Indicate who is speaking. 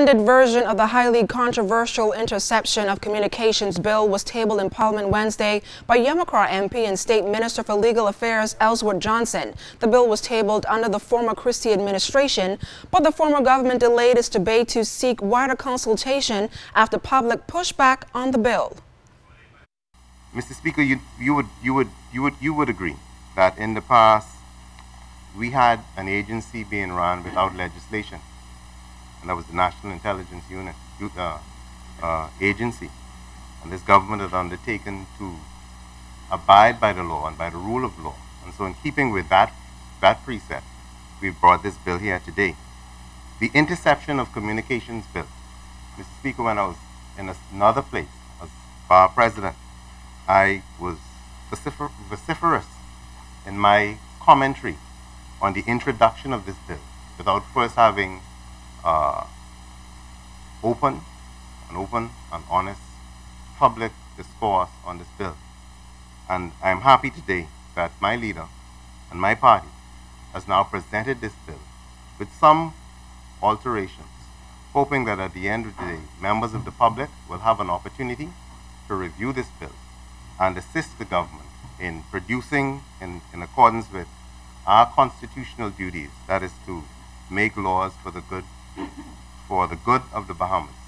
Speaker 1: amended version of the highly controversial Interception of Communications Bill was tabled in Parliament Wednesday by Yamacraw MP and State Minister for Legal Affairs Ellsworth Johnson. The bill was tabled under the former Christie administration, but the former government delayed its debate to seek wider consultation after public pushback on the bill.
Speaker 2: Mr. Speaker, you, you, would, you, would, you, would, you would agree that in the past we had an agency being run without legislation and that was the National Intelligence Unit uh, uh, Agency. And this government has undertaken to abide by the law and by the rule of law. And so in keeping with that, that precept, we've brought this bill here today. The Interception of Communications Bill. Mr. Speaker, when I was in another place as bar president, I was vocifer vociferous in my commentary on the introduction of this bill without first having uh, open, an open and honest public discourse on this bill. And I'm happy today that my leader and my party has now presented this bill with some alterations, hoping that at the end of the day, members of the public will have an opportunity to review this bill and assist the government in producing, in, in accordance with our constitutional duties, that is to make laws for the good for the good of the Bahamas.